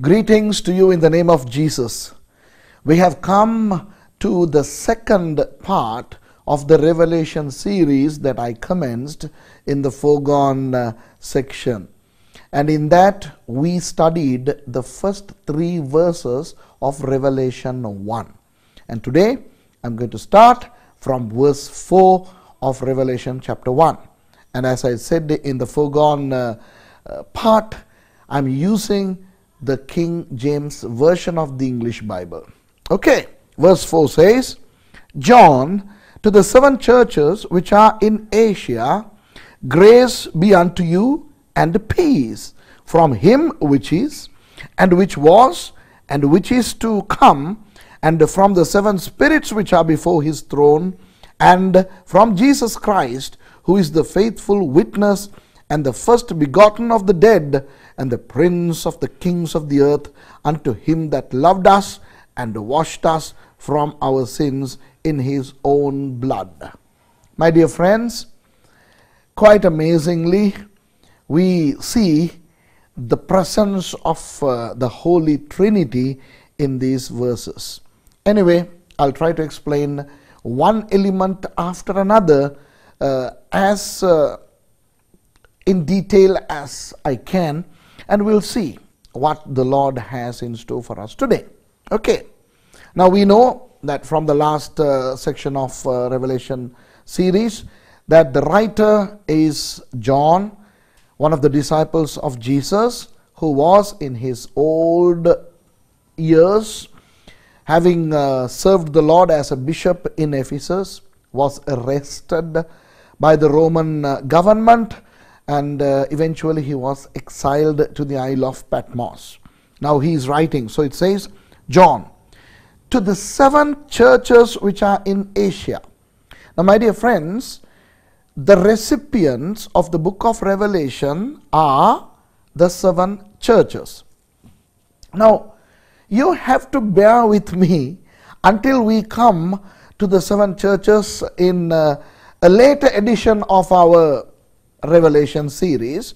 Greetings to you in the name of Jesus. We have come to the second part of the Revelation series that I commenced in the foregone uh, section. And in that, we studied the first three verses of Revelation 1. And today, I'm going to start from verse 4 of Revelation chapter 1. And as I said in the foregone uh, uh, part, I'm using the King James Version of the English Bible. Okay, verse 4 says, John, to the seven churches which are in Asia, grace be unto you and peace from him which is, and which was, and which is to come, and from the seven spirits which are before his throne, and from Jesus Christ, who is the faithful witness and the first begotten of the dead, and the prince of the kings of the earth, unto him that loved us and washed us from our sins in his own blood. My dear friends, quite amazingly, we see the presence of uh, the Holy Trinity in these verses. Anyway, I'll try to explain one element after another uh, as uh, in detail as I can, and we'll see what the Lord has in store for us today. Okay, now we know that from the last uh, section of uh, Revelation series that the writer is John, one of the disciples of Jesus, who was in his old years, having uh, served the Lord as a bishop in Ephesus, was arrested by the Roman uh, government and uh, eventually he was exiled to the Isle of Patmos. Now he is writing, so it says, John, to the seven churches which are in Asia. Now, my dear friends, the recipients of the book of Revelation are the seven churches. Now, you have to bear with me until we come to the seven churches in uh, a later edition of our Revelation series.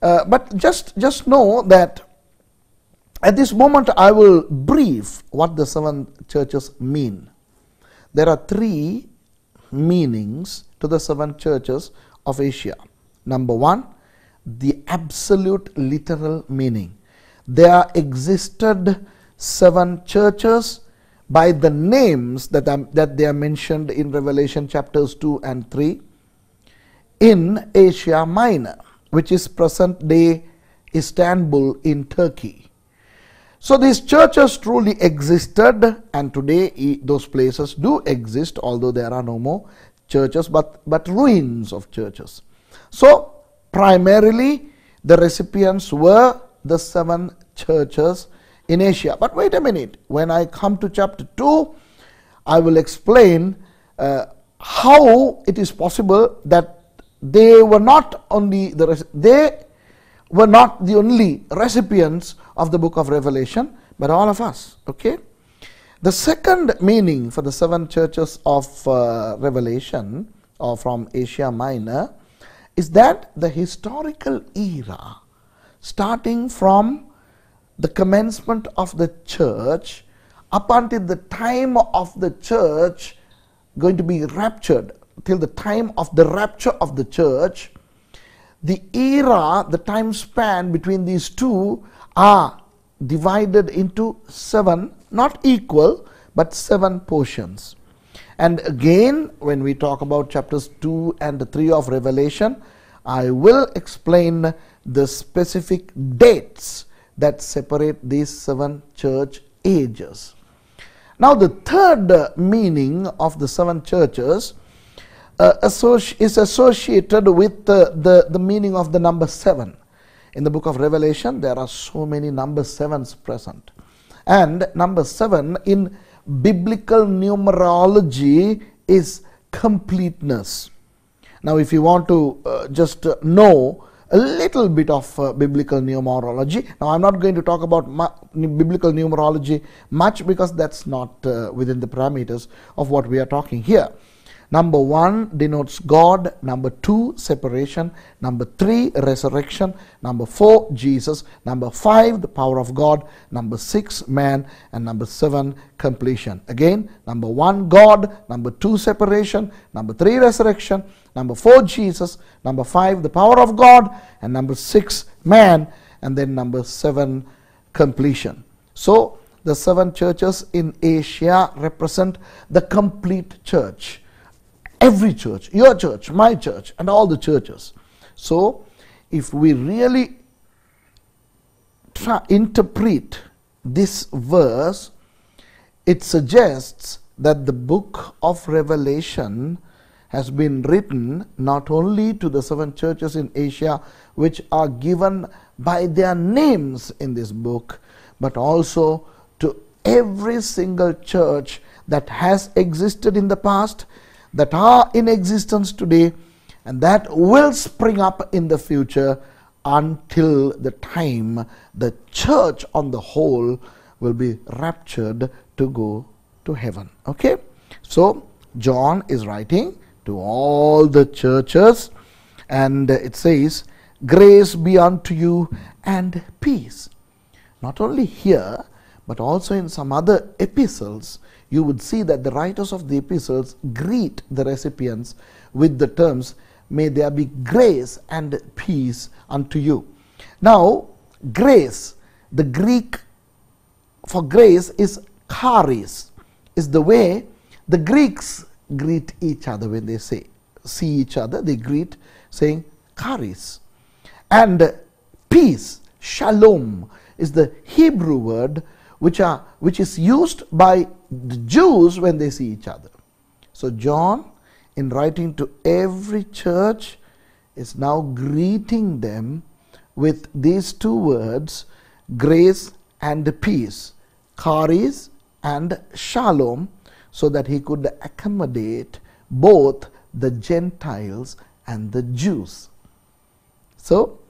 Uh, but just, just know that at this moment I will brief what the seven churches mean. There are three meanings to the seven churches of Asia. Number one, the absolute literal meaning. There existed seven churches by the names that, that they are mentioned in Revelation chapters 2 and 3 in Asia Minor, which is present day Istanbul in Turkey. So these churches truly existed, and today those places do exist, although there are no more churches, but, but ruins of churches. So primarily the recipients were the seven churches in Asia. But wait a minute, when I come to chapter 2, I will explain uh, how it is possible that they were not only the they were not the only recipients of the book of Revelation, but all of us. Okay. The second meaning for the seven churches of uh, Revelation, or from Asia Minor, is that the historical era, starting from the commencement of the church up until the time of the church going to be raptured till the time of the rapture of the church, the era, the time span between these two are divided into seven, not equal, but seven portions. And again, when we talk about chapters 2 and 3 of Revelation, I will explain the specific dates that separate these seven church ages. Now, the third meaning of the seven churches uh, is associated with the, the, the meaning of the number seven. In the book of Revelation, there are so many number sevens present. And number seven in biblical numerology is completeness. Now, if you want to uh, just uh, know a little bit of uh, biblical numerology, now I'm not going to talk about biblical numerology much because that's not uh, within the parameters of what we are talking here. Number one denotes God. Number two, separation. Number three, resurrection. Number four, Jesus. Number five, the power of God. Number six, man. And number seven, completion. Again, number one, God. Number two, separation. Number three, resurrection. Number four, Jesus. Number five, the power of God. And number six, man. And then number seven, completion. So, the seven churches in Asia represent the complete church every church, your church, my church, and all the churches. So, if we really try, interpret this verse, it suggests that the book of Revelation has been written not only to the seven churches in Asia, which are given by their names in this book, but also to every single church that has existed in the past that are in existence today and that will spring up in the future until the time the church on the whole will be raptured to go to heaven. Okay? So, John is writing to all the churches and it says, Grace be unto you and peace. Not only here, but also in some other epistles, you would see that the writers of the epistles greet the recipients with the terms, May there be grace and peace unto you. Now, grace, the Greek for grace is charis, is the way the Greeks greet each other when they say see each other, they greet saying charis. And peace, shalom, is the Hebrew word which, are, which is used by the Jews when they see each other. So, John, in writing to every church, is now greeting them with these two words grace and peace, charis and shalom, so that he could accommodate both the Gentiles and the Jews. So,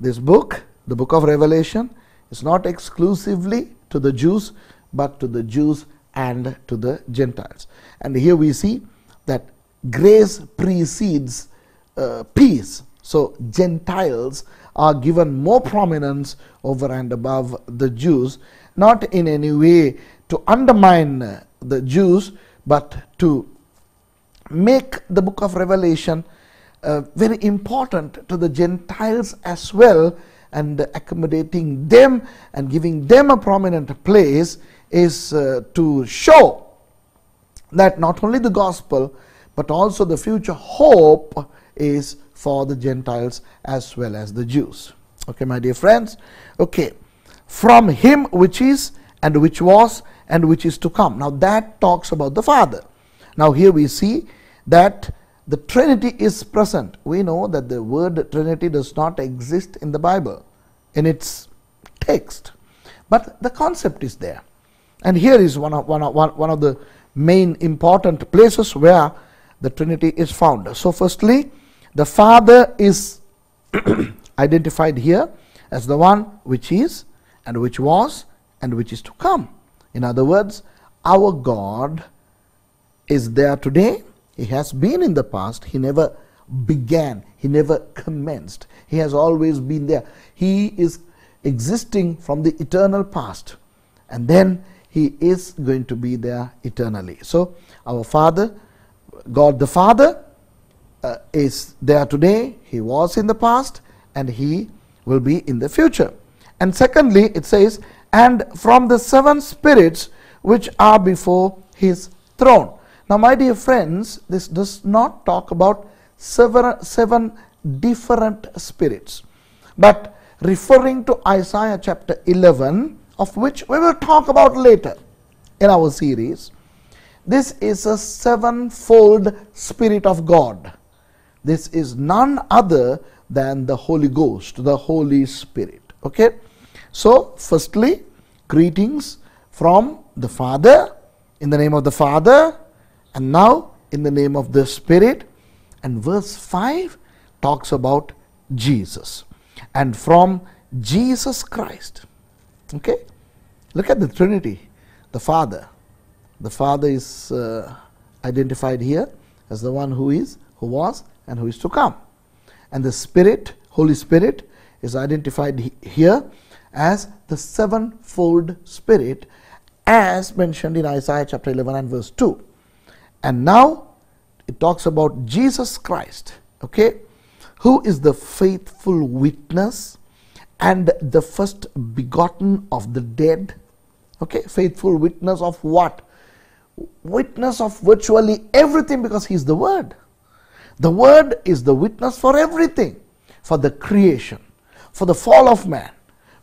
this book, the book of Revelation, is not exclusively to the Jews, but to the Jews and to the Gentiles. And here we see that grace precedes uh, peace. So Gentiles are given more prominence over and above the Jews, not in any way to undermine the Jews, but to make the book of Revelation uh, very important to the Gentiles as well and accommodating them and giving them a prominent place is uh, to show that not only the gospel but also the future hope is for the Gentiles as well as the Jews. Okay, my dear friends. Okay, from him which is and which was and which is to come. Now that talks about the Father. Now here we see that the Trinity is present. We know that the word Trinity does not exist in the Bible in its text, but the concept is there. And here is one of, one of, one of the main important places where the Trinity is found. So, firstly, the Father is identified here as the one which is, and which was, and which is to come. In other words, our God is there today he has been in the past. He never began. He never commenced. He has always been there. He is existing from the eternal past. And then he is going to be there eternally. So, our Father, God the Father, uh, is there today. He was in the past and he will be in the future. And secondly, it says, and from the seven spirits which are before his throne. Now, my dear friends, this does not talk about seven, seven different spirits, but referring to Isaiah chapter 11, of which we will talk about later in our series. This is a sevenfold Spirit of God. This is none other than the Holy Ghost, the Holy Spirit. Okay? So, firstly, greetings from the Father, in the name of the Father, and now, in the name of the Spirit, and verse 5 talks about Jesus. And from Jesus Christ. Okay? Look at the Trinity. The Father. The Father is uh, identified here as the one who is, who was, and who is to come. And the Spirit, Holy Spirit, is identified he- here as the sevenfold Spirit, as mentioned in Isaiah chapter 11 and verse 2. And now it talks about Jesus Christ, okay, who is the faithful witness and the first begotten of the dead. Okay, faithful witness of what? Witness of virtually everything because he's the Word. The Word is the witness for everything for the creation, for the fall of man,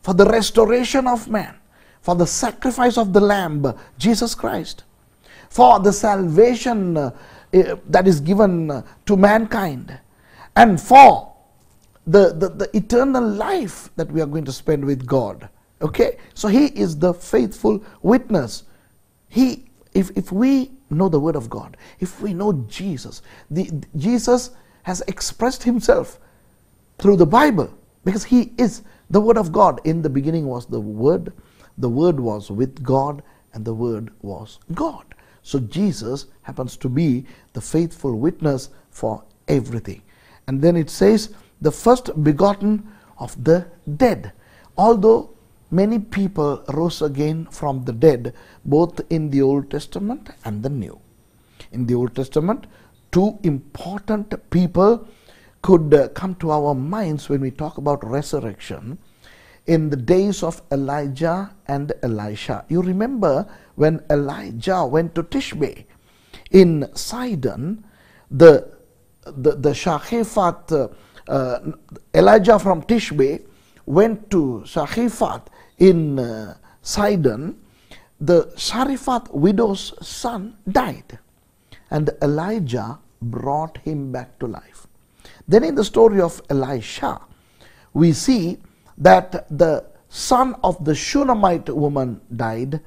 for the restoration of man, for the sacrifice of the Lamb, Jesus Christ, for the salvation uh, eh, that is given uh, to mankind, and for the, the, the eternal life that we are going to spend with God. Okay? So He is the faithful witness. He, if, if we know the Word of God, if we know Jesus, the, Jesus has expressed Himself through the Bible because He is the Word of God. In the beginning was the Word, the Word was with God, and the Word was God. So Jesus happens to be the faithful witness for everything. And then it says, the first begotten of the dead. Although many people rose again from the dead, both in the Old Testament and the New. In the Old Testament, two important people could uh, come to our minds when we talk about resurrection in the days of Elijah and Elisha. You remember when Elijah went to Tishbe in Sidon, the the, the Shahephat, uh, uh, Elijah from Tishbe went to Shahephat in uh, Sidon. The Sariphat widow's son died, and Elijah brought him back to life. Then in the story of Elisha, we see that the son of the Shunammite woman died,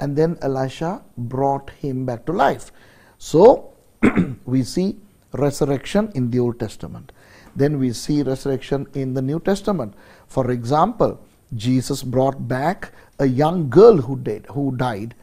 and then Elisha brought him back to life. So we see resurrection in the Old Testament. Then we see resurrection in the New Testament. For example, Jesus brought back a young girl who died, who died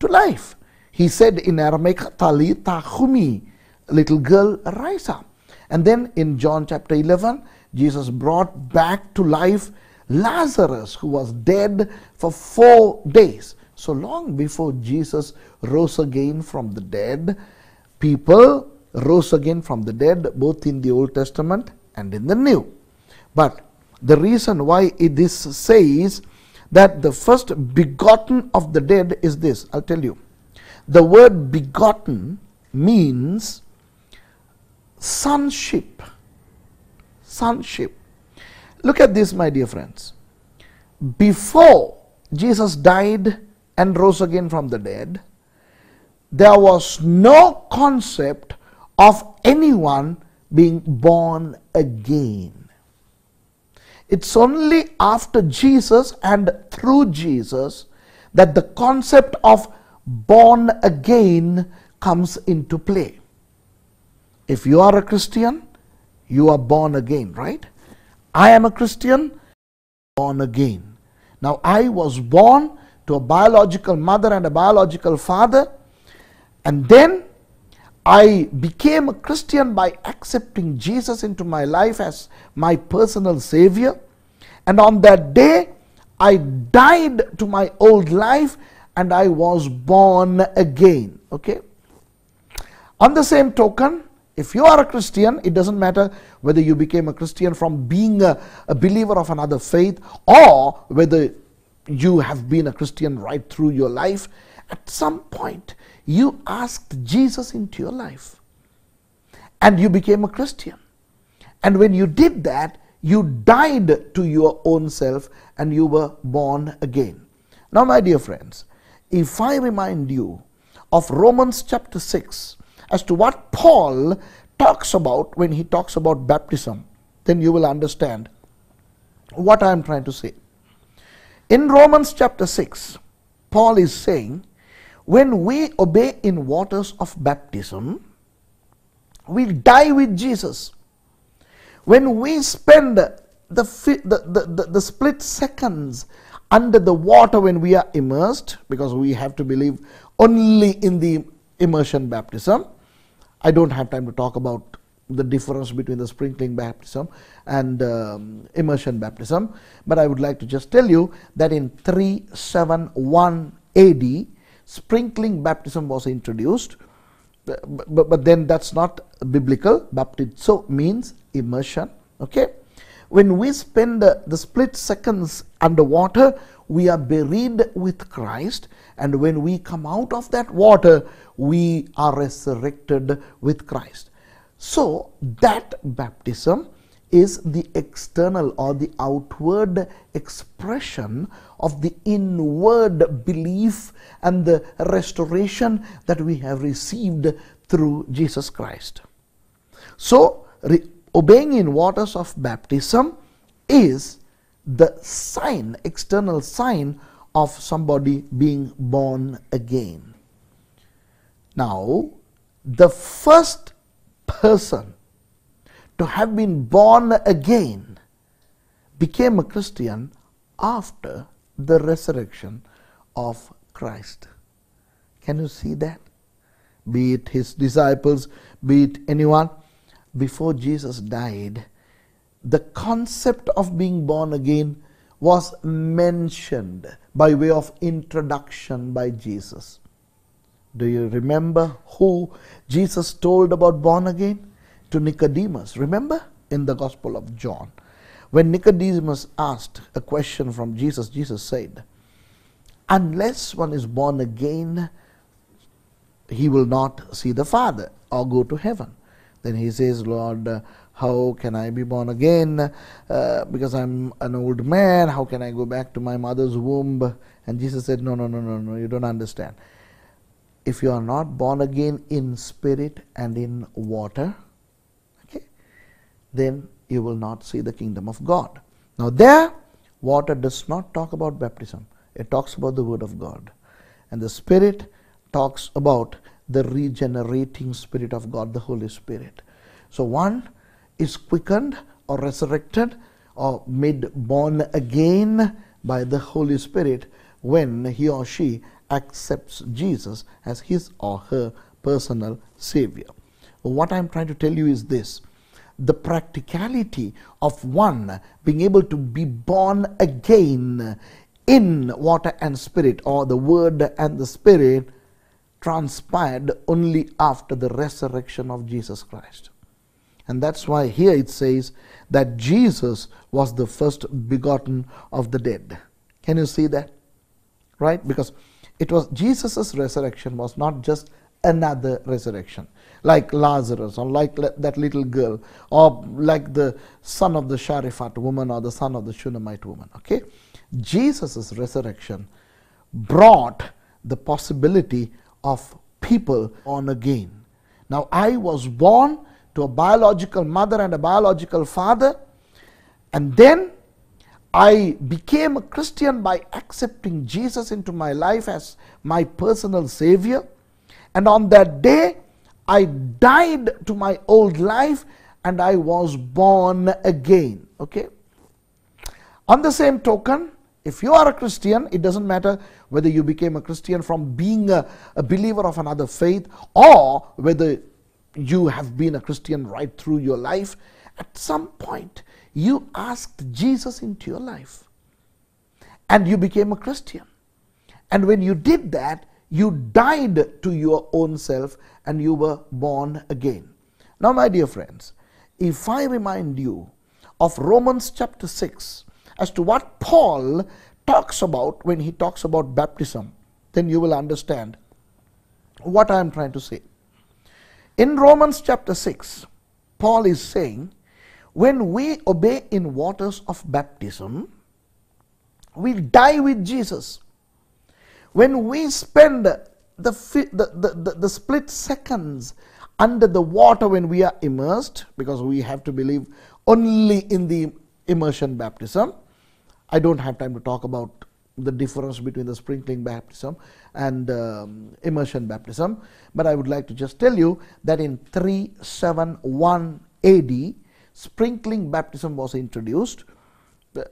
to life. He said in Aramaic, Talitha Cumi, little girl, rise up. And then in John chapter 11, Jesus brought back to life Lazarus, who was dead for four days. So long before Jesus rose again from the dead, people rose again from the dead, both in the Old Testament and in the New. But the reason why this says that the first begotten of the dead is this, I'll tell you. The word begotten means sonship. Sonship. Look at this, my dear friends. Before Jesus died and rose again from the dead, there was no concept of anyone being born again. It's only after Jesus and through Jesus that the concept of born again comes into play. If you are a Christian, you are born again, right? I am a Christian, born again. Now, I was born to a biological mother and a biological father, and then I became a Christian by accepting Jesus into my life as my personal Savior. And on that day, I died to my old life and I was born again. Okay? On the same token, if you are a Christian, it doesn't matter whether you became a Christian from being a, a, believer of another faith or whether you have been a Christian right through your life. At some point, you asked Jesus into your life and you became a Christian. And when you did that, you died to your own self and you were born again. Now, my dear friends, if I remind you of Romans chapter 6 as to what Paul talks about when he talks about baptism, then you will understand what I am trying to say. In Romans chapter 6, Paul is saying, when we obey in waters of baptism, we die with Jesus. When we spend the, the, the, the, the split seconds under the water when we are immersed, because we have to believe only in the immersion baptism. I don't have time to talk about the difference between the sprinkling baptism and um, immersion baptism, but I would like to just tell you that in 371 AD, sprinkling baptism was introduced, but, but, but then that's not biblical. Baptizo means immersion. Okay, when we spend the, the split seconds underwater, we are buried with Christ, and when we come out of that water, we are resurrected with Christ. So, that baptism is the external or the outward expression of the inward belief and the restoration that we have received through Jesus Christ. So, obeying in waters of baptism is the sign, external sign of somebody being born again. Now, the first person to have been born again became a Christian after the resurrection of Christ. Can you see that? Be it his disciples, be it anyone. Before Jesus died, the concept of being born again was mentioned by way of introduction by Jesus. Do you remember who Jesus told about born again? To Nicodemus. Remember in the Gospel of John. When Nicodemus asked a question from Jesus, Jesus said, Unless one is born again, he will not see the Father or go to heaven. Then he says, Lord, how can I be born again? Uh, because I'm an old man. How can I go back to my mother's womb? And Jesus said, No, no, no, no, no, you don't understand. If you are not born again in spirit and in water, okay, then you will not see the kingdom of God. Now, there, water does not talk about baptism, it talks about the Word of God. And the Spirit talks about the regenerating Spirit of God, the Holy Spirit. So, one is quickened or resurrected or made born again by the Holy Spirit when he or she accepts Jesus as his or her personal Savior. What I'm trying to tell you is this the practicality of one being able to be born again in water and spirit, or the Word and the Spirit, transpired only after the resurrection of Jesus Christ. And that's why here it says that Jesus was the first begotten of the dead. Can you see that? Right? Because it was Jesus' resurrection was not just another resurrection, like Lazarus or like that little girl or like the son of the Sharifat woman or the son of the Shunammite woman. Okay? Jesus' resurrection brought the possibility of people on again. Now, I was born to a biological mother and a biological father, and then I became a Christian by accepting Jesus into my life as my personal Savior. And on that day, I died to my old life and I was born again. Okay? On the same token, if you are a Christian, it doesn't matter whether you became a Christian from being a, a, believer of another faith or whether you have been a Christian right through your life. At some point, you asked Jesus into your life and you became a Christian. And when you did that, you died to your own self and you were born again. Now, my dear friends, if I remind you of Romans chapter 6 as to what Paul talks about when he talks about baptism, then you will understand what I am trying to say. In Romans chapter 6, Paul is saying when we obey in waters of baptism, we die with Jesus. When we spend the, the, the, the, split seconds under the water when we are immersed, because we have to believe only in the immersion baptism, I don't have time to talk about the difference between the sprinkling baptism and um, immersion baptism, but I would like to just tell you that in 371 AD, sprinkling baptism was introduced, but,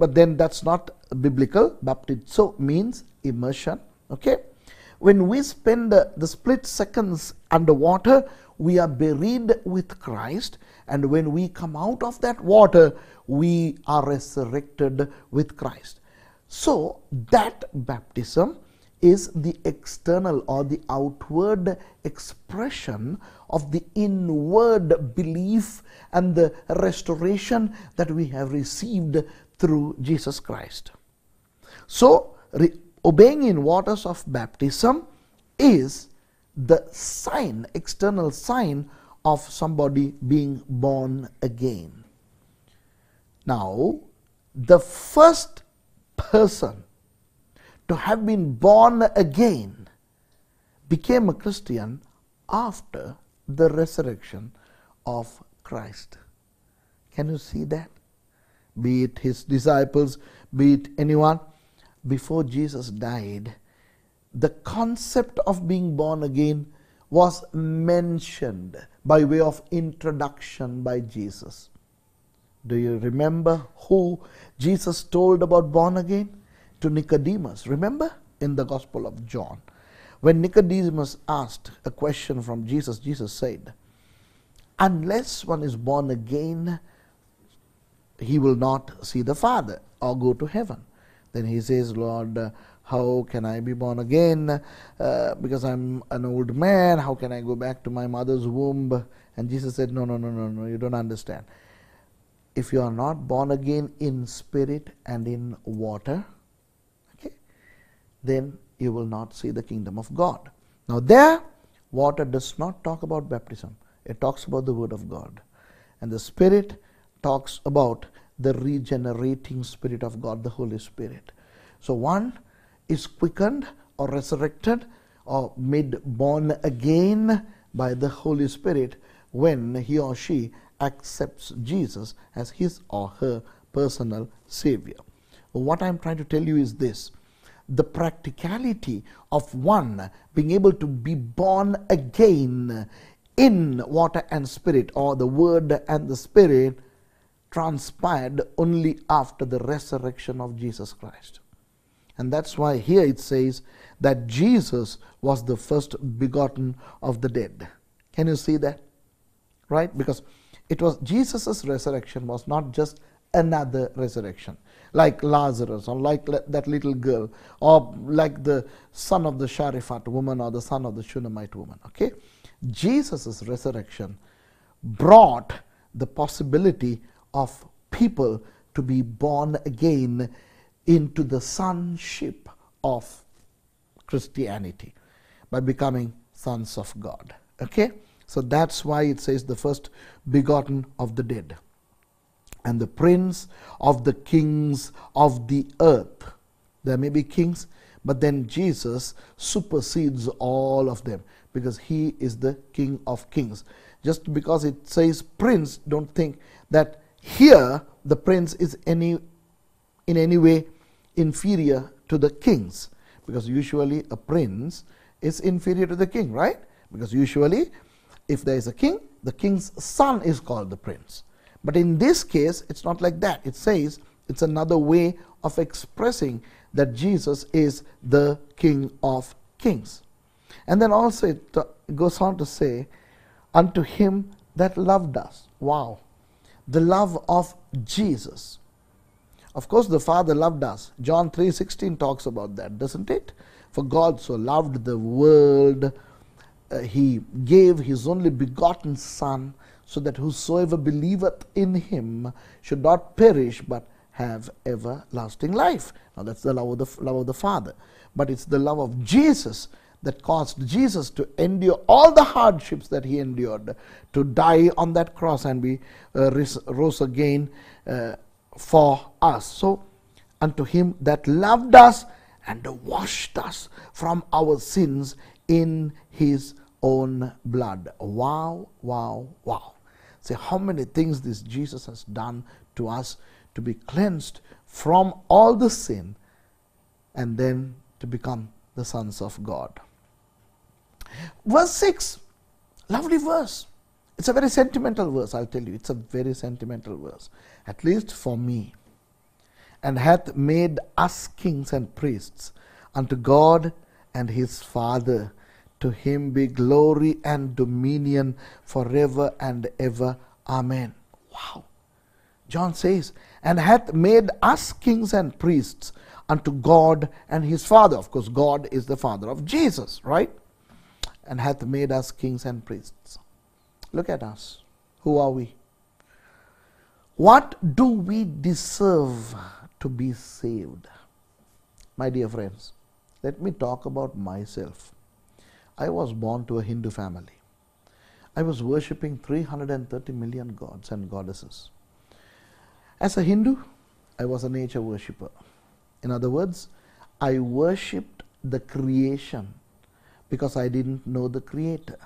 but then that's not biblical. Baptizo means immersion. Okay. When we spend the, the split seconds underwater, we are buried with Christ, and when we come out of that water, we are resurrected with Christ. So, that baptism is the external or the outward expression of the inward belief and the restoration that we have received through Jesus Christ. So, obeying in waters of baptism is the sign, external sign of somebody being born again. Now, the first person to have been born again became a Christian after the resurrection of Christ. Can you see that? Be it his disciples, be it anyone, before Jesus died, the concept of being born again was mentioned by way of introduction by Jesus. Do you remember who Jesus told about born again? To Nicodemus. Remember in the Gospel of John. When Nicodemus asked a question from Jesus, Jesus said, Unless one is born again, he will not see the Father or go to heaven. Then he says, Lord, how can I be born again? Uh, because I'm an old man. How can I go back to my mother's womb? And Jesus said, No, no, no, no, no, you don't understand. If you are not born again in spirit and in water, okay, then you will not see the kingdom of God. Now, there, water does not talk about baptism, it talks about the Word of God. And the Spirit talks about the regenerating Spirit of God, the Holy Spirit. So, one is quickened or resurrected or made born again by the Holy Spirit when he or she accepts Jesus as his or her personal Savior. What I'm trying to tell you is this the practicality of one being able to be born again in water and spirit, or the Word and the Spirit, transpired only after the resurrection of Jesus Christ. And that's why here it says that Jesus was the first begotten of the dead. Can you see that? Right? Because it was Jesus' resurrection was not just another resurrection, like Lazarus or like that little girl, or like the son of the Sharifat woman or the son of the Shunammite woman. Okay? Jesus' resurrection brought the possibility of people to be born again into the sonship of Christianity by becoming sons of God. Okay? So that's why it says the first begotten of the dead and the prince of the kings of the earth. There may be kings, but then Jesus supersedes all of them because he is the king of kings. Just because it says prince, don't think that here the prince is any in any way inferior to the kings because usually a prince is inferior to the king, right? Because usually, if there is a king, the king's son is called the prince. But in this case, it's not like that. It says it's another way of expressing that Jesus is the King of kings. And then also it goes on to say, Unto him that loved us. Wow. The love of Jesus of course, the Father loved us. John 3:16 talks about that, doesn't it? For God so loved the world, uh, he gave his only begotten Son, so that whosoever believeth in him should not perish but have everlasting life. Now that's the love of the love of the Father, but it's the love of Jesus that caused Jesus to endure all the hardships that he endured, to die on that cross and be uh, rose again uh, for us. So, unto him that loved us and washed us from our sins in his own blood. Wow, wow, wow. See how many things this Jesus has done to us to be cleansed from all the sin and then to become the sons of God. Verse 6, lovely verse. It's a very sentimental verse, I'll tell you. It's a very sentimental verse, at least for me. and hath made us kings and priests unto God and his Father. To him be glory and dominion forever and ever. Amen. Wow. John says, and hath made us kings and priests unto God and his Father. Of course, God is the Father of Jesus, right? And hath made us kings and priests. Look at us. Who are we? What do we deserve to be saved? My dear friends, let me talk about myself. I was born to a Hindu family. I was worshipping 330 million gods and goddesses. As a Hindu, I was a nature worshipper. In other words, I worshipped the creation because I didn't know the creator.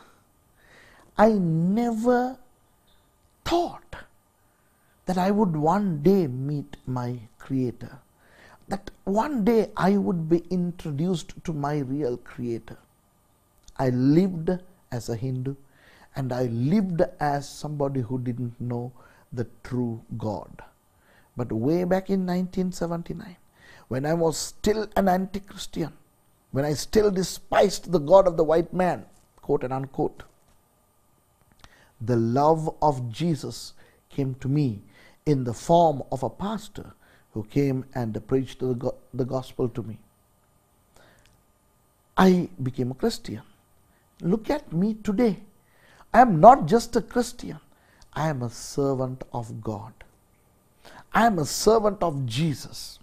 I never thought that I would one day meet my creator, that one day I would be introduced to my real creator. I lived as a Hindu and I lived as somebody who didn't know the true God. But way back in 1979, when I was still an anti Christian, when I still despised the God of the white man, quote and unquote, the love of Jesus came to me in the form of a pastor who came and preached the, the gospel to me. I became a Christian. Look at me today. I am not just a Christian, I am a servant of God. I am a servant of Jesus.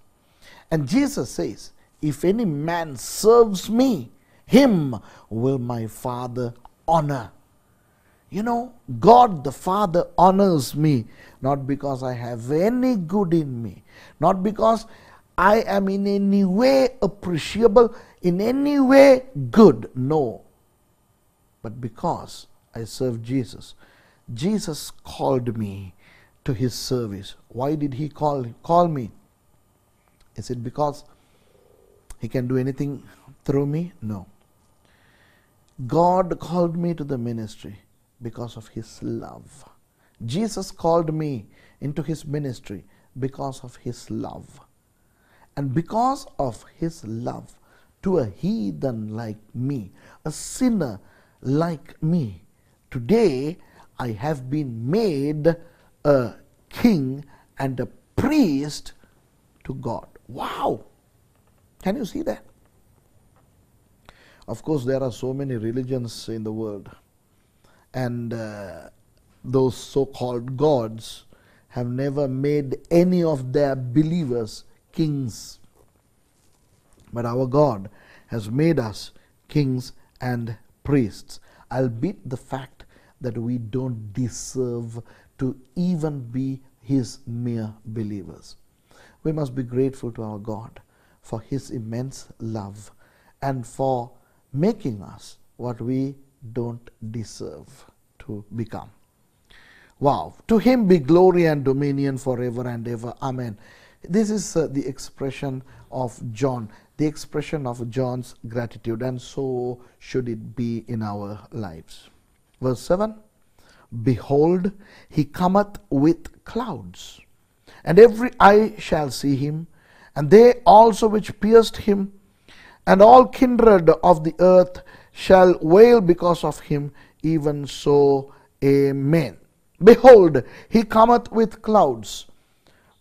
And Jesus says, If any man serves me, him will my Father honor. You know, God the Father honors me not because I have any good in me, not because I am in any way appreciable, in any way good. No. But because I serve Jesus. Jesus called me to his service. Why did he call, call me? Is it because he can do anything through me? No. God called me to the ministry because of his love. Jesus called me into his ministry because of his love. And because of his love to a heathen like me, a sinner like me, today I have been made a king and a priest to God. Wow! Can you see that? Of course, there are so many religions in the world and uh, those so called gods have never made any of their believers kings. But our God has made us kings and priests, albeit the fact that we don't deserve to even be His mere believers. We must be grateful to our God for His immense love and for making us what we don't deserve to become. Wow. To him be glory and dominion forever and ever. Amen. This is uh, the expression of John, the expression of John's gratitude, and so should it be in our lives. Verse 7 Behold, he cometh with clouds, and every eye shall see him, and they also which pierced him, and all kindred of the earth shall wail because of him, even so, Amen. Behold, he cometh with clouds.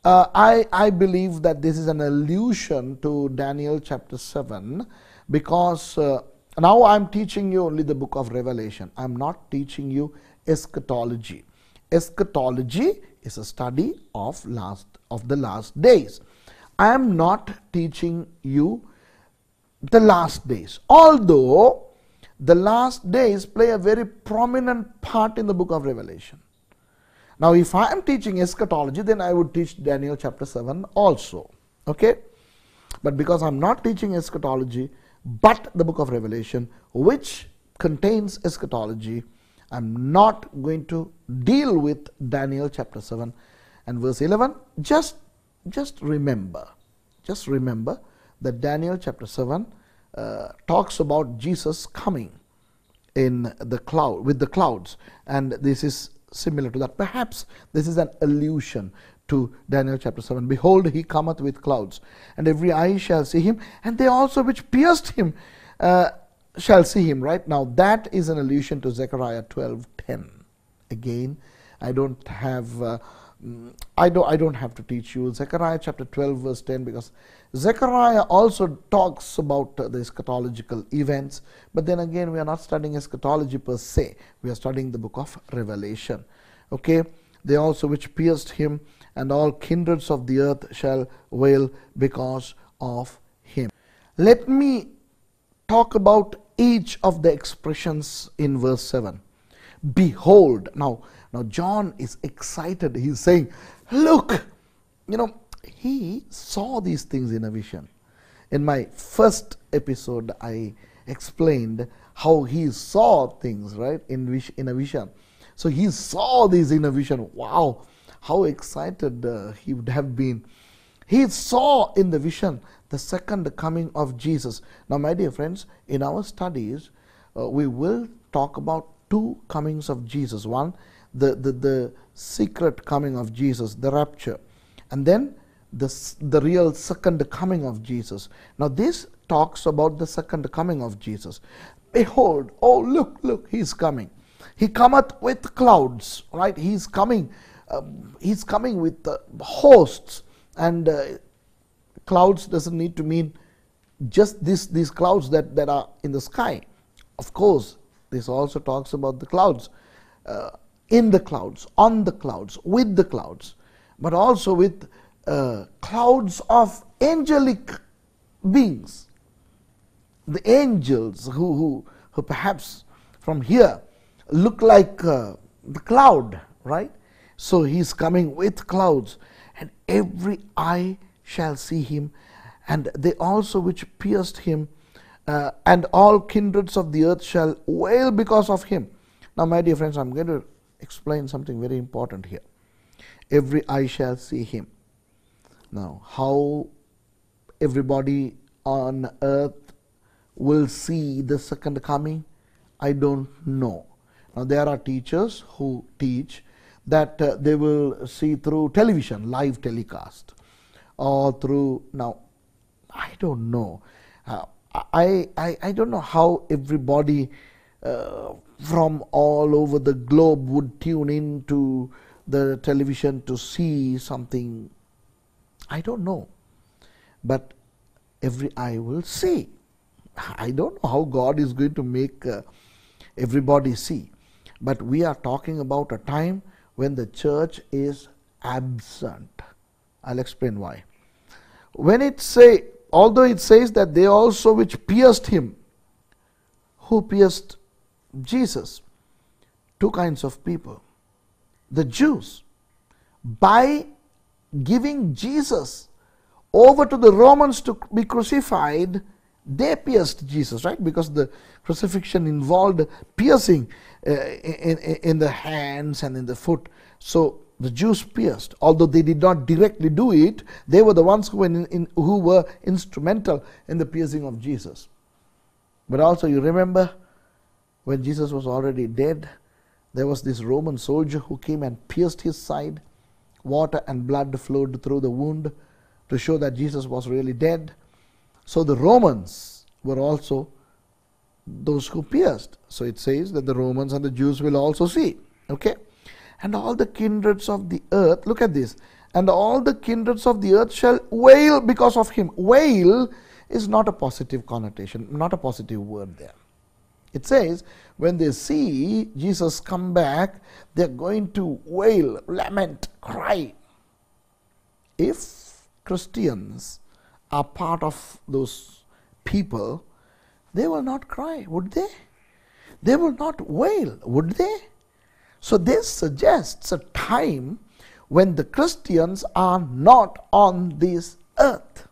Uh, I, I believe that this is an allusion to Daniel chapter 7 because uh, now I'm teaching you only the book of Revelation. I'm not teaching you eschatology. Eschatology is a study of last of the last days. I am not teaching you the last days. Although the last days play a very prominent part in the book of Revelation. Now, if I am teaching eschatology, then I would teach Daniel chapter 7 also. Okay? But because I'm not teaching eschatology, but the book of Revelation, which contains eschatology, I'm not going to deal with Daniel chapter 7 and verse 11. Just, just remember, just remember that Daniel chapter 7 uh, talks about Jesus coming in the cloud with the clouds and this is similar to that perhaps this is an allusion to Daniel chapter 7. Behold, he cometh with clouds, and every eye shall see him, and they also which pierced him uh, shall see him. Right now, that is an allusion to Zechariah 12:10. Again, I don't have. Uh, mm, I don't, I don't have to teach you Zechariah chapter 12 verse 10 because Zechariah also talks about uh, the eschatological events but then again we are not studying eschatology per se we are studying the book of Revelation okay they also which pierced him and all kindreds of the earth shall wail because of him. Let me talk about each of the expressions in verse 7. Behold, now, now John is excited. He's saying, Look, you know, he saw these things in a vision. In my first episode, I explained how he saw things, right, in, in a vision. So he saw these in a vision. Wow, how excited uh, he would have been. He saw in the vision the second coming of Jesus. Now, my dear friends, in our studies, uh, we will talk about two comings of Jesus. One, the, the, the secret coming of Jesus, the rapture, and then the, the real second coming of Jesus. Now, this talks about the second coming of Jesus. Behold, oh, look, look, he's coming. He cometh with clouds, right? He's coming um, he's coming with uh, hosts and uh, clouds doesn't need to mean just this, these clouds that, that are in the sky. Of course, this also talks about the clouds, uh, in the clouds, on the clouds, with the clouds, but also with uh, clouds of angelic beings. The angels who, who, who perhaps from here look like uh, the cloud, right? So he is coming with clouds, and every eye shall see him, and they also which pierced him, uh, and all kindreds of the earth shall wail because of him. Now, my dear friends, I'm going to explain something very important here. Every eye shall see him. Now, how everybody on earth will see the second coming, I don't know. Now, there are teachers who teach that uh, they will see through television, live telecast, or through now. I don't know. Uh, I, I I don't know how everybody uh, from all over the globe would tune in to the television to see something. I don't know, but every eye will see. I don't know how God is going to make uh, everybody see, but we are talking about a time when the church is absent. I'll explain why. When it say, although it says that they also which pierced him, who pierced Jesus? Two kinds of people. The Jews, by giving Jesus over to the Romans to be crucified, they pierced Jesus, right? Because the crucifixion involved piercing uh, in, in, the hands and in the foot. So the Jews pierced, although they did not directly do it, they were the ones who were, in, in, who were instrumental in the piercing of Jesus. But also, you remember when Jesus was already dead, there was this Roman soldier who came and pierced his side. Water and blood flowed through the wound to show that Jesus was really dead. So the Romans were also those who pierced. So it says that the Romans and the Jews will also see. Okay? And all the kindreds of the earth, look at this, and all the kindreds of the earth shall wail because of him. Wail is not a positive connotation, not a positive word there. It says, when they see Jesus come back, they're going to wail, lament, cry. If Christians are part of those people, they will not cry, would they? They will not wail, would they? So this suggests a time when the Christians are not on this earth.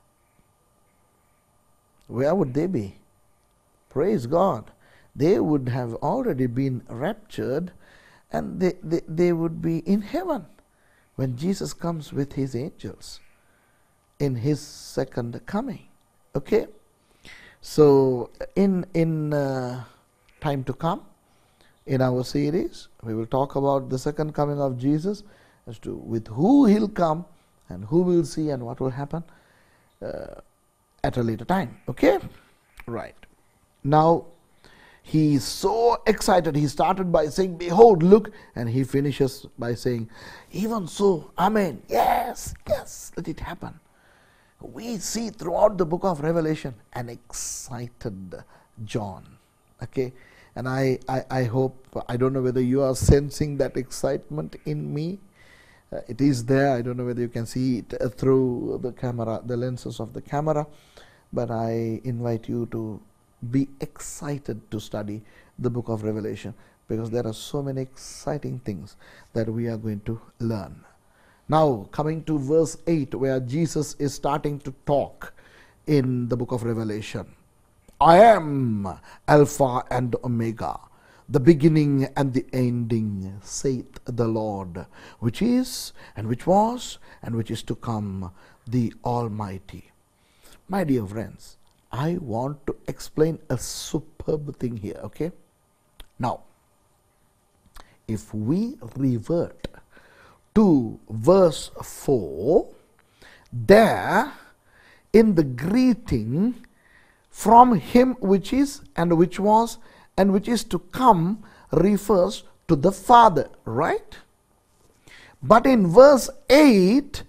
Where would they be? Praise God. They would have already been raptured and they, they, they would be in heaven when Jesus comes with his angels in his second coming. Okay? So, in, in uh, time to come, in our series, we will talk about the second coming of Jesus as to with who he'll come and who will see and what will happen uh, at a later time. Okay? Right. Now, he is so excited. He started by saying, Behold, look, and he finishes by saying, Even so, Amen. Yes, yes, let it happen. We see throughout the book of Revelation an excited John. Okay? And I, I, I hope, I don't know whether you are sensing that excitement in me. Uh, it is there. I don't know whether you can see it uh, through the camera, the lenses of the camera. But I invite you to be excited to study the book of Revelation because there are so many exciting things that we are going to learn. Now, coming to verse 8, where Jesus is starting to talk in the book of Revelation. I am Alpha and Omega, the beginning and the ending, saith the Lord, which is, and which was, and which is to come, the Almighty. My dear friends, I want to explain a superb thing here, okay? Now, if we revert to verse 4, there in the greeting, from him which is and which was and which is to come refers to the Father, right? But in verse 8,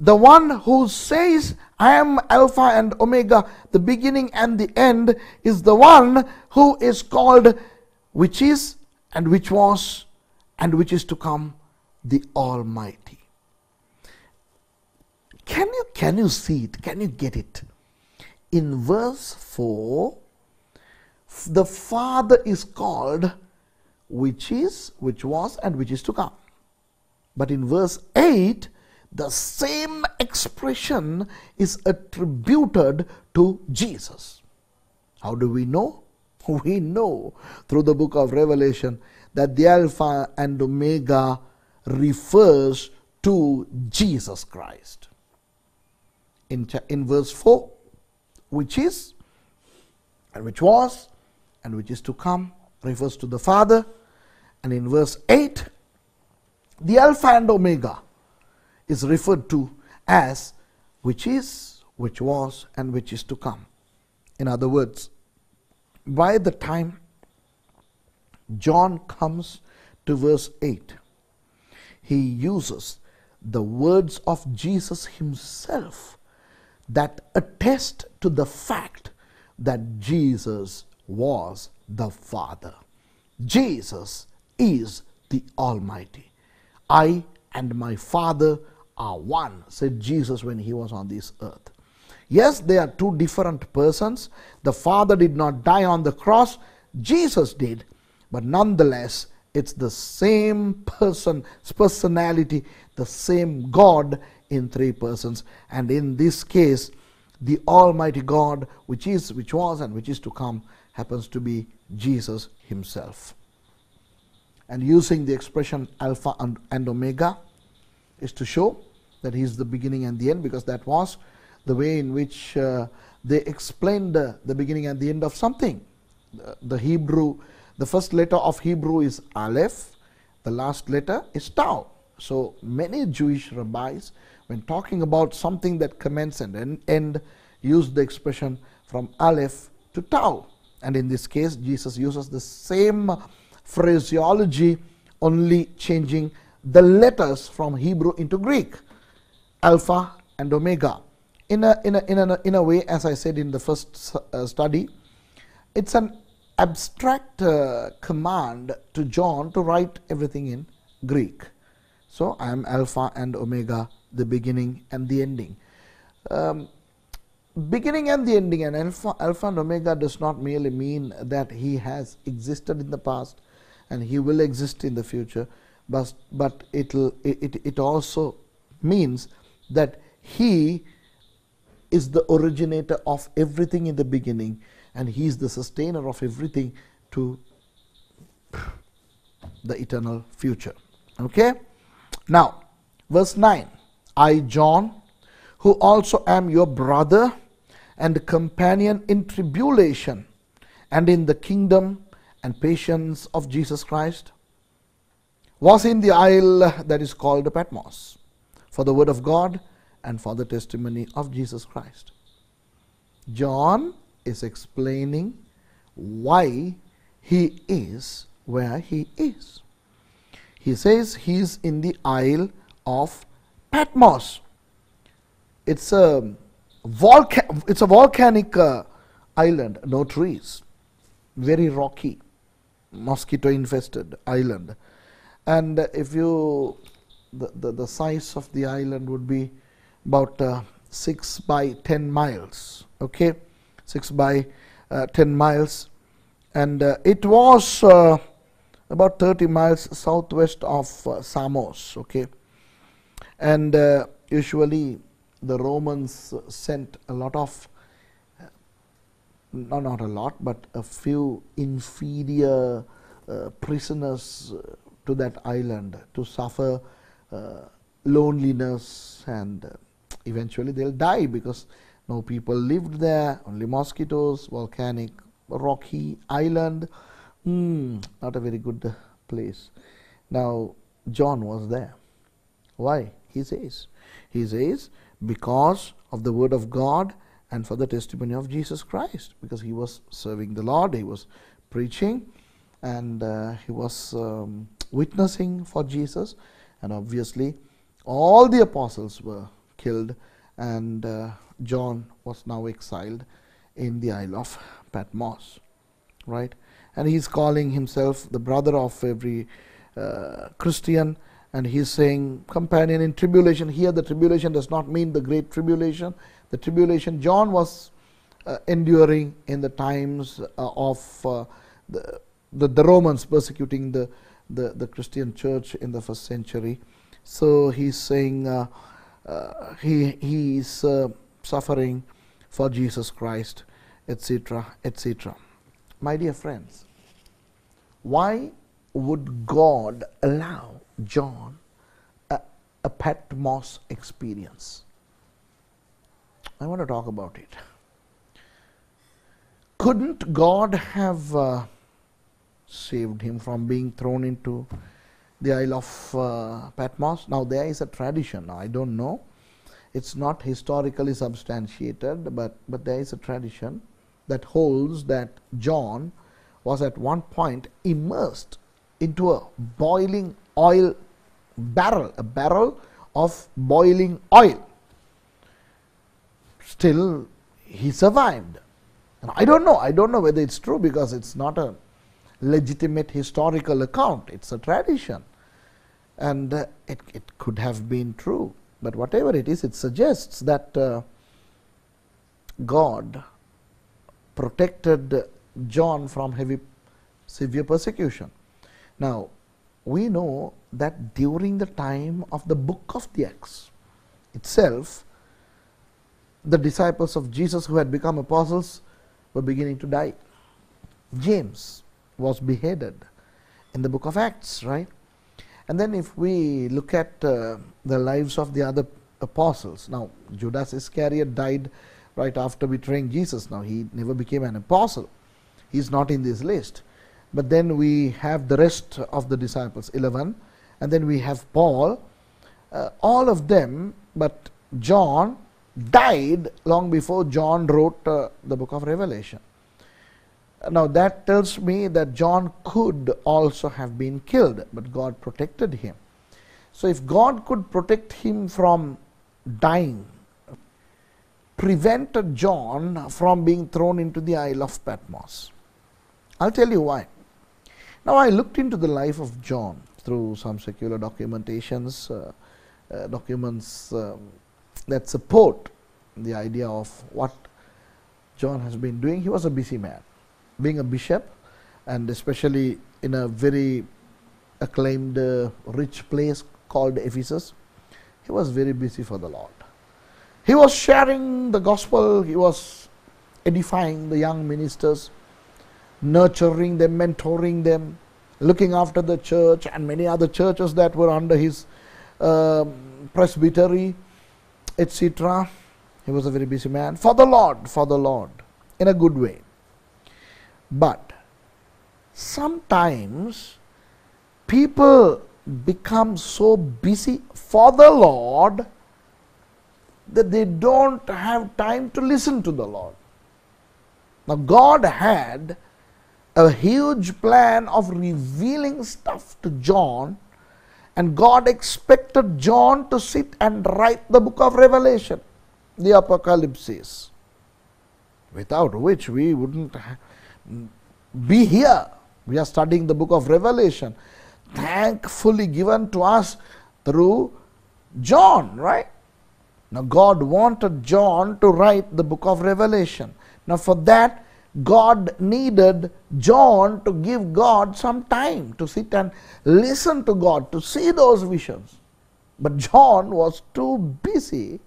the one who says, I am Alpha and Omega, the beginning and the end, is the one who is called, which is and which was and which is to come, the Almighty. Can you, can you see it? Can you get it? in verse 4, the Father is called which is, which was, and which is to come. But in verse 8, the same expression is attributed to Jesus. How do we know? We know through the book of Revelation that the Alpha and Omega refers to Jesus Christ. In, in verse 4, which is, and which was, and which is to come, refers to the Father. And in verse 8, the Alpha and Omega is referred to as which is, which was, and which is to come. In other words, by the time John comes to verse 8, he uses the words of Jesus himself that attest to the fact that Jesus was the Father. Jesus is the Almighty. I and my Father are one, said Jesus when he was on this earth. Yes, they are two different persons. The Father did not die on the cross, Jesus did, but nonetheless, it's the same person, personality, the same God in three persons. And in this case, the Almighty God, which is, which was, and which is to come, happens to be Jesus Himself. And using the expression Alpha and, and Omega is to show that He is the beginning and the end, because that was the way in which uh, they explained uh, the beginning and the end of something. The, the Hebrew, the first letter of Hebrew is Aleph, the last letter is Tau. So many Jewish rabbis when talking about something that commences and end, use the expression from Aleph to Tau. And in this case, Jesus uses the same phraseology, only changing the letters from Hebrew into Greek, Alpha and Omega. In a, in a, in a, in a way, as I said in the first uh, study, it's an abstract uh, command to John to write everything in Greek. So I am Alpha and Omega the beginning and the ending. Um, beginning and the ending and alpha, alpha and omega does not merely mean that he has existed in the past and he will exist in the future but, but it'll, it, it also means that he is the originator of everything in the beginning and he is the sustainer of everything to the eternal future. Okay? Now verse 9 I, John, who also am your brother and companion in tribulation and in the kingdom and patience of Jesus Christ. was in the isle that is called Patmos for the word of God and for the testimony of Jesus Christ. John is explaining why he is where he is. He says he is in the Isle of Patmos. It's a, volca- it's a volcanic uh, island, no trees, very rocky, mosquito infested island. And if you, the, the, size of the island would be about uh, 6 by 10 miles, okay, 6 by uh, 10 miles. And uh, it was uh, about 30 miles southwest of uh, Samos, okay. And uh, usually the Romans sent a lot of, no, not a lot, but a few inferior prisoners to that island to suffer loneliness and uh, eventually they'll die because no people lived there, only mosquitoes, volcanic, rocky island. Hmm, not a very good place. Now, John was there. Why? He says. He says, because of the word of God and for the testimony of Jesus Christ, because he was serving the Lord, he was preaching, and uh, he was um, witnessing for Jesus, and obviously all the apostles were killed, and uh, John was now exiled in the Isle of Patmos, right? And he's calling himself the brother of every uh, Christian, and he's saying companion in tribulation. Here, the tribulation does not mean the great tribulation. The tribulation John was uh, enduring in the times uh, of uh, the, the, the Romans persecuting the, the the Christian church in the first century. So he's saying uh, uh, he he is uh, suffering for Jesus Christ, etc., etc. My dear friends, why would God allow John a, a Patmos experience? I want to talk about it. Couldn't God have uh, saved him from being thrown into the Isle of uh, Patmos? Now, there is a tradition. I don't know. It's not historically substantiated, but, but there is a tradition that holds that John was at one point immersed into a boiling oil barrel, a barrel of boiling oil. Still, he survived. And I don't know, I don't know whether it's true because it's not a legitimate historical account, it's a tradition. And uh, it, it could have been true. But whatever it is, it suggests that uh, God protected John from heavy, severe persecution. Now, we know that during the time of the book of the Acts itself, the disciples of Jesus who had become apostles were beginning to die. James was beheaded in the book of Acts, right? And then if we look at uh, the lives of the other apostles, now Judas Iscariot died right after betraying Jesus. Now he never became an apostle. He's not in this list. But then we have the rest of the disciples, 11, and then we have Paul. Uh, all of them, but John died long before John wrote uh, the book of Revelation. Now that tells me that John could also have been killed, but God protected him. So if God could protect him from dying, prevented John from being thrown into the Isle of Patmos. I'll tell you why. Now I looked into the life of John through some secular documentations, uh, uh, documents um, that support the idea of what John has been doing. He was a busy man being a bishop and especially in a very acclaimed uh, rich place called Ephesus, he was very busy for the Lord. He was sharing the gospel, he was edifying the young ministers, nurturing them, mentoring them, looking after the church and many other churches that were under his uh, presbytery, etc. He was a very busy man for the Lord, for the Lord, in a good way. But sometimes people become so busy for the Lord that they don't have time to listen to the Lord. Now, God had a huge plan of revealing stuff to John, and God expected John to sit and write the book of Revelation, the Apocalypse, without which we wouldn't be here. We are studying the book of Revelation, thankfully given to us through John, right? Now, God wanted John to write the book of Revelation. Now, for that, God needed John to give God some time to sit and listen to God, to see those visions. But John was too busy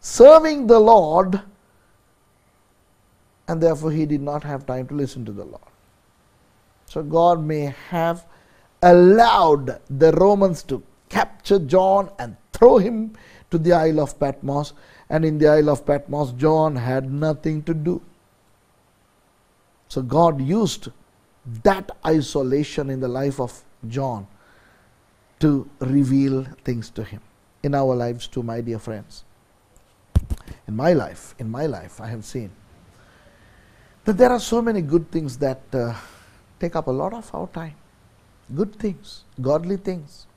serving the Lord, and therefore he did not have time to listen to the Lord. So, God may have allowed the Romans to capture John and throw him to the Isle of Patmos, and in the Isle of Patmos, John had nothing to do. So God used that isolation in the life of John to reveal things to him. In our lives, too, my dear friends. In my life, in my life, I have seen that there are so many good things that uh, take up a lot of our time. Good things, godly things.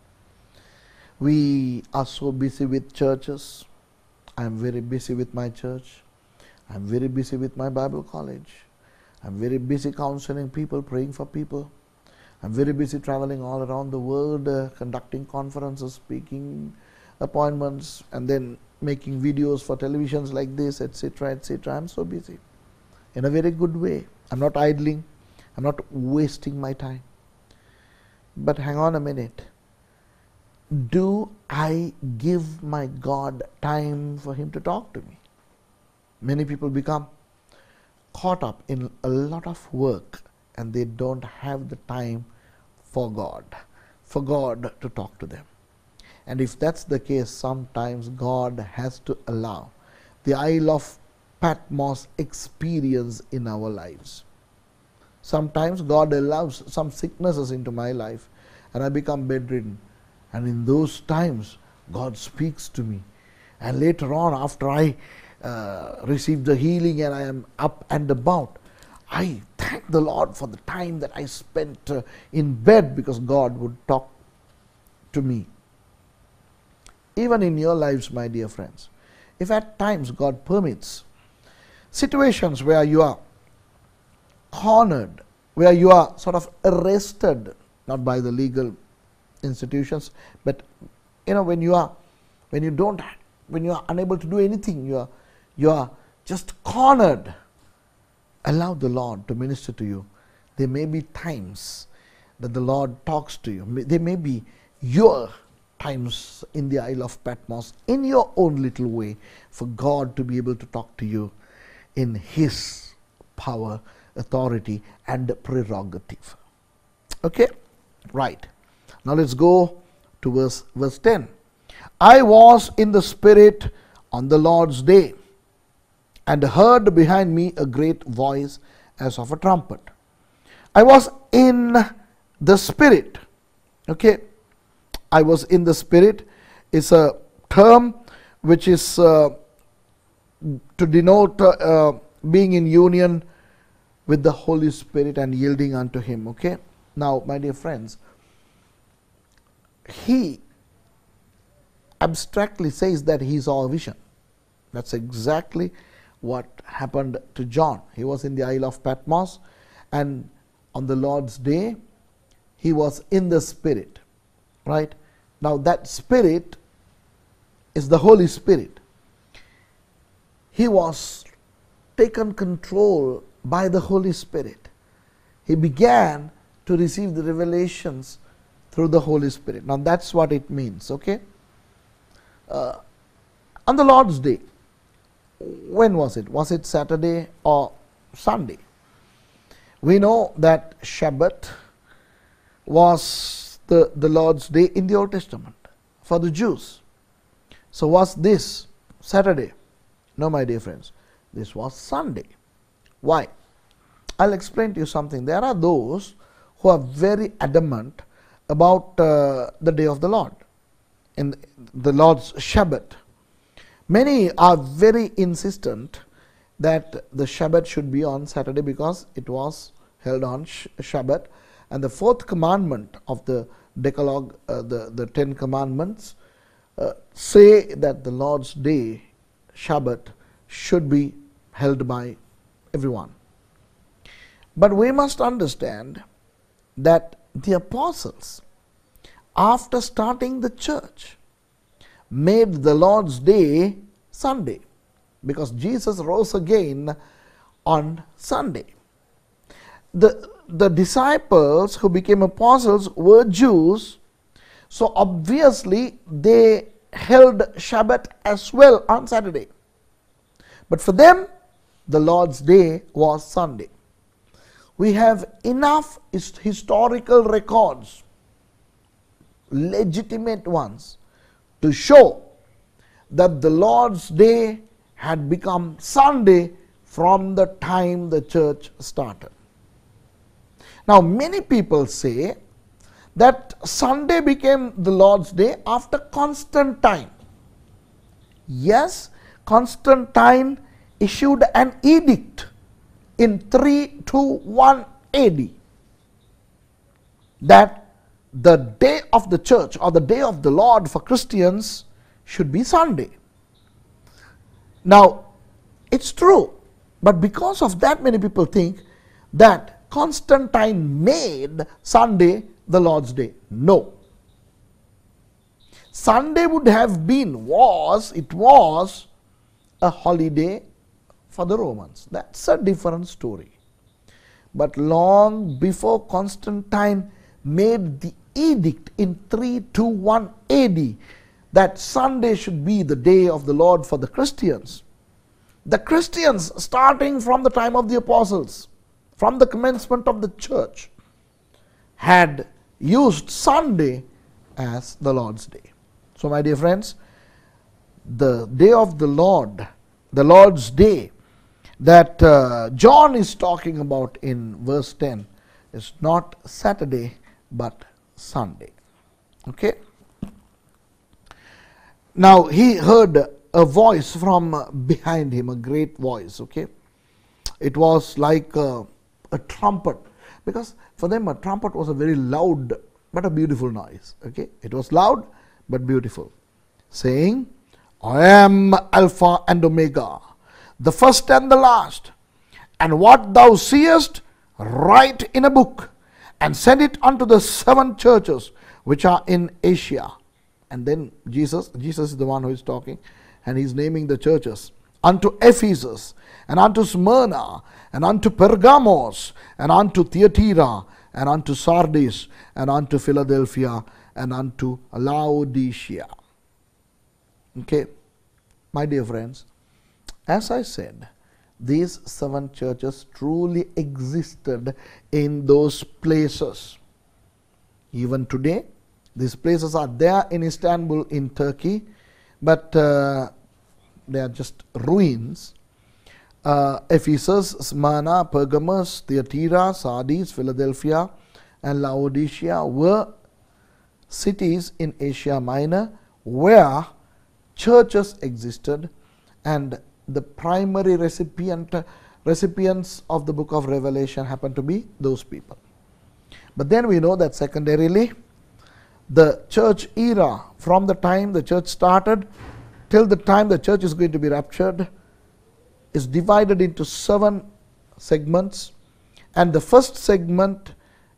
We are so busy with churches. I am very busy with my church. I am very busy with my Bible college. I'm very busy counseling people, praying for people. I'm very busy traveling all around the world, uh, conducting conferences, speaking appointments, and then making videos for televisions like this, etc., etc. I'm so busy in a very good way. I'm not idling, I'm not wasting my time. But hang on a minute. Do I give my God time for Him to talk to me? Many people become caught up in a lot of work and they don't have the time for God, for God to talk to them. And if that's the case, sometimes God has to allow the Isle of Patmos experience in our lives. Sometimes God allows some sicknesses into my life and I become bedridden. And in those times, God speaks to me. And later on, after I uh, received the healing and I am up and about. I thank the Lord for the time that I spent uh, in bed because God would talk to me. Even in your lives, my dear friends, if at times God permits situations where you are cornered, where you are sort of arrested, not by the legal institutions, but you know, when you are, when you don't, when you are unable to do anything, you are you are just cornered. Allow the Lord to minister to you. There may be times that the Lord talks to you. There may be your times in the Isle of Patmos in your own little way for God to be able to talk to you in His power, authority, and prerogative. Okay? Right. Now let's go to verse, verse 10. I was in the Spirit on the Lord's day and heard behind me a great voice as of a trumpet. I was in the Spirit. Okay, I was in the Spirit is a term which is uh, to denote uh, being in union with the Holy Spirit and yielding unto Him. Okay, now, my dear friends, He abstractly says that He is our vision. That's exactly what happened to John. He was in the Isle of Patmos, and on the Lord's day, he was in the Spirit. Right? Now, that Spirit is the Holy Spirit. He was taken control by the Holy Spirit. He began to receive the revelations through the Holy Spirit. Now, that's what it means, okay? Uh, on the Lord's day, when was it? Was it Saturday or Sunday? We know that Shabbat was the, the Lord's day in the Old Testament for the Jews. So, was this Saturday? No, my dear friends, this was Sunday. Why? I'll explain to you something. There are those who are very adamant about uh, the day of the Lord, in the Lord's Shabbat. Many are very insistent that the Shabbat should be on Saturday because it was held on Shabbat. And the fourth commandment of the Decalogue, uh, the, the Ten Commandments, uh, say that the Lord's Day, Shabbat, should be held by everyone. But we must understand that the apostles, after starting the church, made the Lord's Day Sunday because Jesus rose again on Sunday. The, the disciples who became apostles were Jews, so obviously they held Shabbat as well on Saturday. But for them, the Lord's Day was Sunday. We have enough historical records, legitimate ones, to show that the Lord's Day had become Sunday from the time the church started. Now, many people say that Sunday became the Lord's Day after Constantine. Yes, Constantine issued an edict in 321 AD that the day of the church or the day of the Lord for Christians should be Sunday. Now, it's true, but because of that, many people think that Constantine made Sunday the Lord's Day. No. Sunday would have been, was, it was a holiday for the Romans. That's a different story. But long before Constantine made the edict in 321 AD that Sunday should be the day of the Lord for the Christians. The Christians, starting from the time of the apostles, from the commencement of the church, had used Sunday as the Lord's day. So, my dear friends, the day of the Lord, the Lord's day that uh, John is talking about in verse 10 is not Saturday but Sunday. Okay? Now he heard a voice from behind him, a great voice. Okay? It was like a, a trumpet because for them a trumpet was a very loud but a beautiful noise. Okay? It was loud but beautiful, saying, I am Alpha and Omega, the first and the last. And what thou seest, write in a book and send it unto the seven churches which are in Asia. And then Jesus, Jesus is the one who is talking, and he's naming the churches. Unto Ephesus, and unto Smyrna, and unto Pergamos, and unto Thyatira, and unto Sardis, and unto Philadelphia, and unto Laodicea. Okay, my dear friends, as I said, these seven churches truly existed in those places. Even today, these places are there in Istanbul, in Turkey, but uh, they are just ruins. Uh, Ephesus, Smyrna, Pergamos, Thyatira, Sardis, Philadelphia, and Laodicea were cities in Asia Minor where churches existed and the primary recipient, recipients of the book of Revelation happen to be those people. But then we know that secondarily, the church era, from the time the church started till the time the church is going to be raptured, is divided into seven segments. And the first segment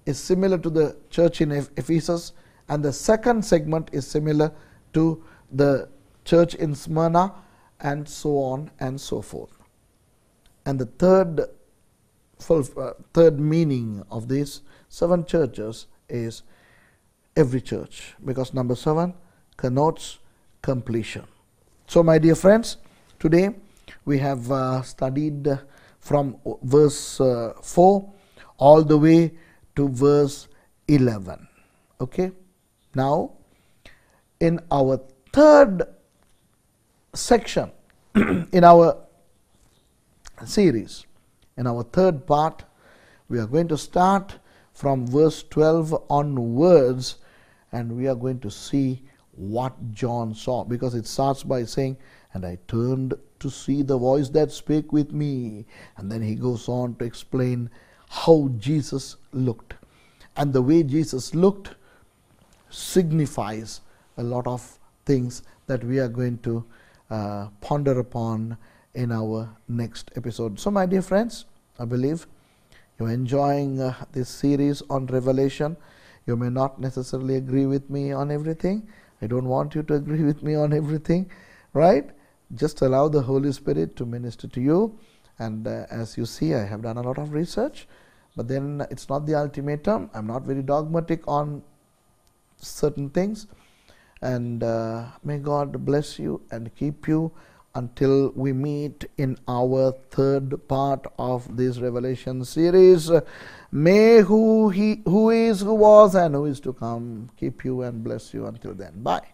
is similar to the church in Ephesus, and the second segment is similar to the church in Smyrna, and so on and so forth. And the third, uh, third meaning of these seven churches is every church because number seven connotes completion. So, my dear friends, today we have uh, studied from verse uh, 4 all the way to verse 11. Okay? Now, in our third section in our series. In our third part, we are going to start from verse 12 onwards and we are going to see what John saw because it starts by saying, And I turned to see the voice that spake with me. And then he goes on to explain how Jesus looked. And the way Jesus looked signifies a lot of things that we are going to uh, ponder upon in our next episode. So, my dear friends, I believe you're enjoying uh, this series on Revelation. You may not necessarily agree with me on everything. I don't want you to agree with me on everything, right? Just allow the Holy Spirit to minister to you. And uh, as you see, I have done a lot of research, but then it's not the ultimatum. I'm not very dogmatic on certain things. And uh, may God bless you and keep you until we meet in our third part of this Revelation series. May who he who is, who was, and who is to come keep you and bless you until then. Bye.